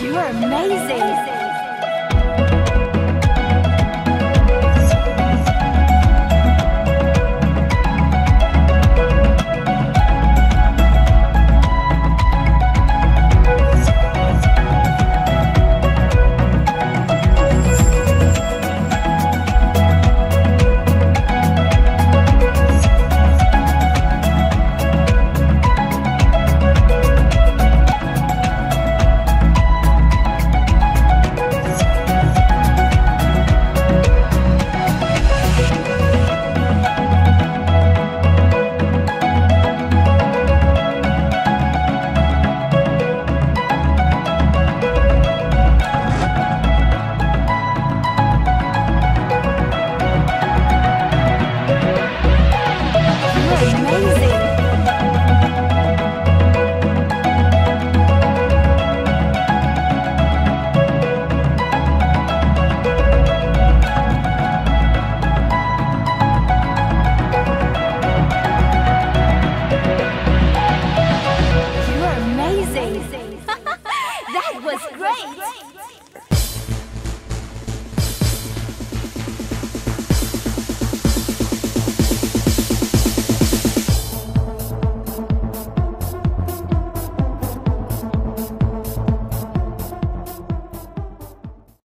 You are amazing. was great.